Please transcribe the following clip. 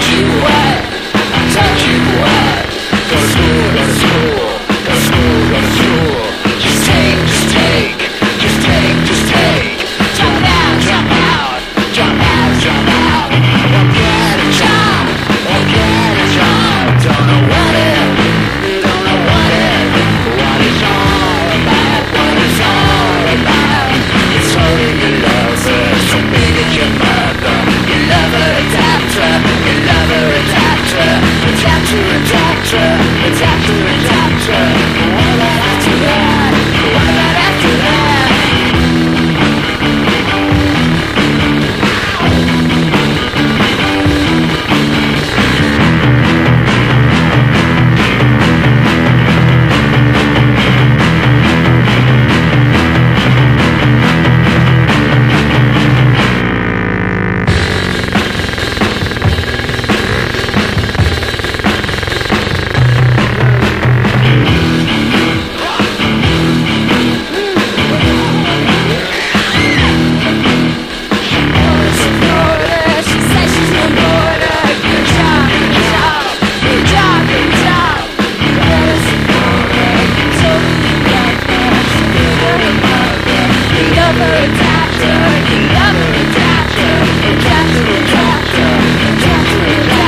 touch you wet, touch you wet. Go to school, go to school. Adapter, adapter, capture, adapter, adapter, capture, capture, capture, capture, capture.